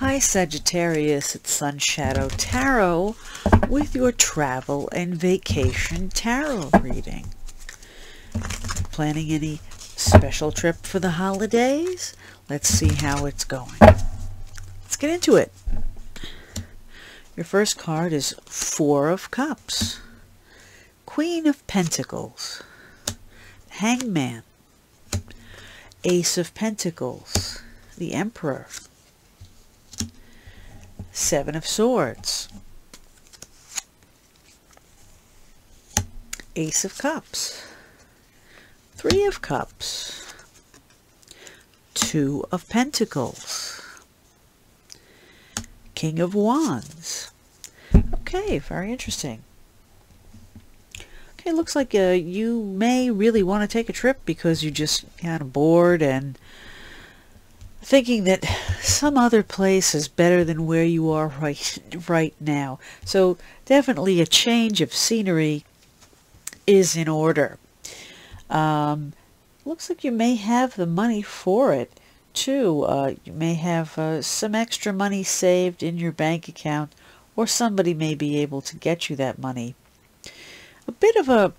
Hi Sagittarius, it's Sunshadow Tarot with your travel and vacation tarot reading. Planning any special trip for the holidays? Let's see how it's going. Let's get into it. Your first card is Four of Cups, Queen of Pentacles, Hangman, Ace of Pentacles, the Emperor, Seven of Swords, Ace of Cups, Three of Cups, Two of Pentacles, King of Wands. Okay, very interesting. Okay, looks like uh, you may really want to take a trip because you're just kind of bored and thinking that some other place is better than where you are right right now. So definitely a change of scenery is in order. Um, looks like you may have the money for it too. Uh, you may have uh, some extra money saved in your bank account or somebody may be able to get you that money. A bit of a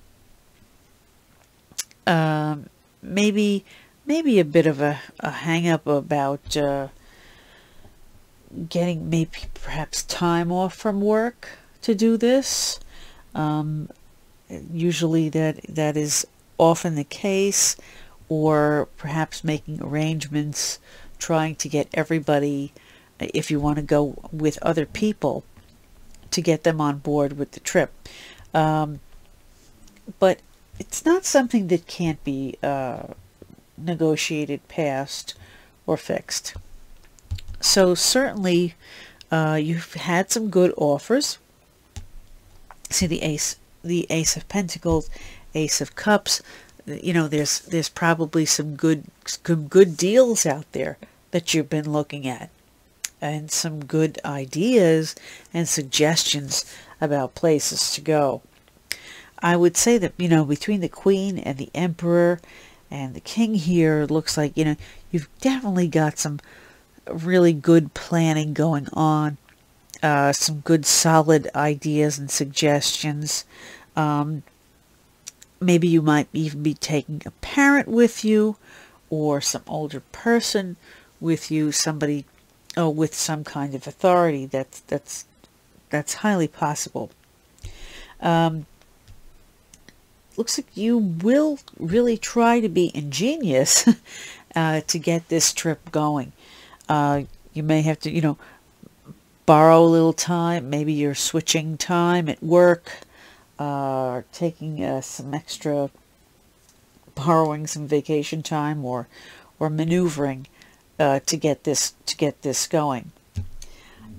uh, maybe maybe a bit of a, a hang up about uh, getting maybe perhaps time off from work to do this. Um, usually that that is often the case or perhaps making arrangements trying to get everybody if you want to go with other people to get them on board with the trip um, but it's not something that can't be uh, negotiated past or fixed so certainly uh, you've had some good offers see the ace the Ace of Pentacles, Ace of Cups, you know, there's there's probably some good some good deals out there that you've been looking at and some good ideas and suggestions about places to go. I would say that, you know, between the Queen and the Emperor and the King here, looks like, you know, you've definitely got some really good planning going on uh, some good solid ideas and suggestions. Um, maybe you might even be taking a parent with you or some older person with you, somebody oh, with some kind of authority. That's, that's, that's highly possible. Um, looks like you will really try to be ingenious uh, to get this trip going. Uh, you may have to, you know, borrow a little time. Maybe you're switching time at work, uh, taking uh, some extra, borrowing some vacation time, or or maneuvering uh, to get this to get this going.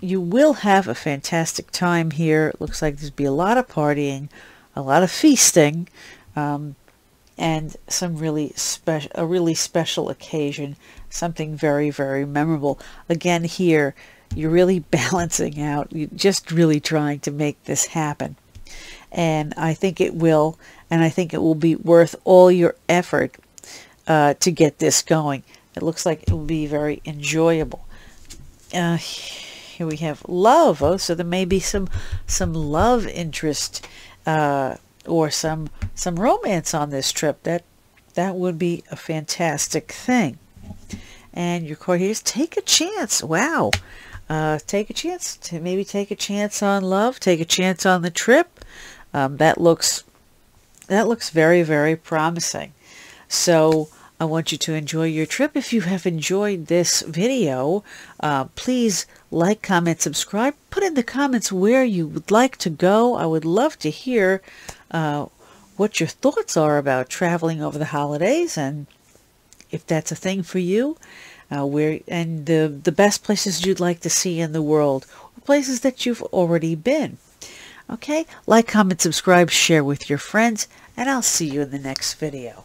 You will have a fantastic time here. It looks like there's be a lot of partying, a lot of feasting, um, and some really special a really special occasion, something very very memorable. Again, here you're really balancing out, you're just really trying to make this happen. And I think it will, and I think it will be worth all your effort uh, to get this going. It looks like it will be very enjoyable. Uh, here we have love. Oh, so there may be some some love interest uh, or some some romance on this trip. That that would be a fantastic thing. And your card here is take a chance. Wow. Uh, take a chance to maybe take a chance on love, take a chance on the trip. Um, that looks that looks very very promising. So I want you to enjoy your trip. If you have enjoyed this video, uh, please like, comment, subscribe. Put in the comments where you would like to go. I would love to hear uh, what your thoughts are about traveling over the holidays and if that's a thing for you uh, where and the the best places you'd like to see in the world, or places that you've already been. Okay, like, comment, subscribe, share with your friends, and I'll see you in the next video.